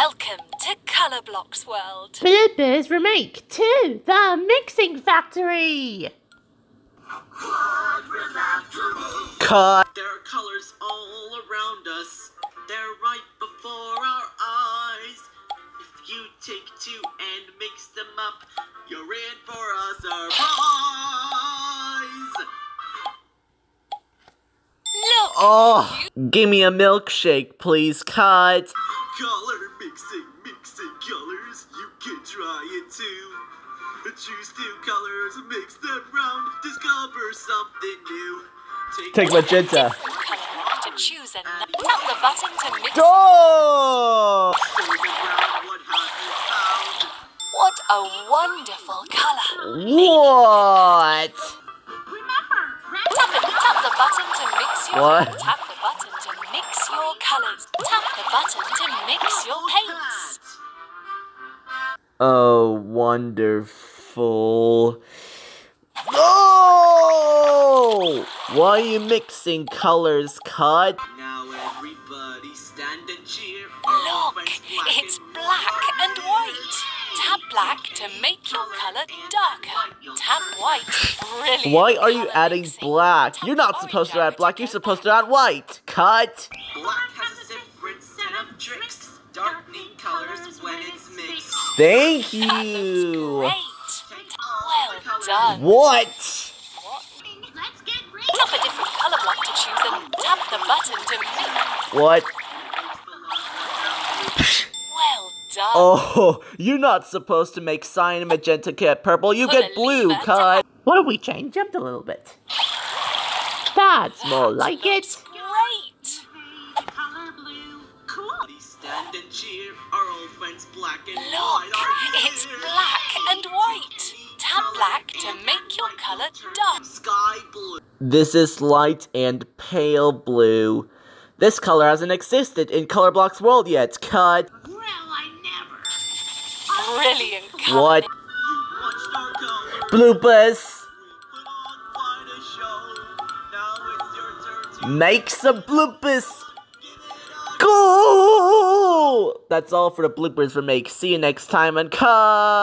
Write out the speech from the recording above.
Welcome to Colourblocks World. Bloopers remake to the Mixing Factory. Cut. There are colors all around us. They're right before our eyes. If you take two and mix them up, you're in for a surprise. Look! Oh, give me a milkshake, please. Cut. Color mixing, mixing colors. You can try it too. Choose two colors, mix them round, discover something new. Take magenta. Different to choose and tap the button to mix. Oh! Show them round what have you found. What a wonderful colour! What? Tap it. Tap the button to mix your. What? Tap the button to mix your colours. Tap the button to mix your paints. Oh, wonderful. Oh! Why are you mixing colors, Cut? Now everybody stand and cheer. Look, black it's black and white. Tap black to make your colour darker. Tap white. Brilliant. Why are you adding mixing. black? Tap You're not supposed to add black, you're supposed to add white. Cut. Black has a different set of tricks. Darkening Thank you. great. Well all the colors. done. What? What? Tap a different colour block to choose and tap the button to mix. What? Well done. Oh, you're not supposed to make cyan and magenta get purple. You Put get blue, lever to Cut. What if we change up a little bit? That's more like it. Everybody stand and cheer. Our old friends black and Look, white are it's black and white. Tap black to make your colour dark. Sky blue. This is light and pale blue. This color hasn't existed in Colourblocks World yet. Cut. Brilliant colour. What? You watched our colors. Bloopers. We put on quite a show. Now it's your turn to Make some bloopers. That's all for the bloopers remake. See you next time and cut.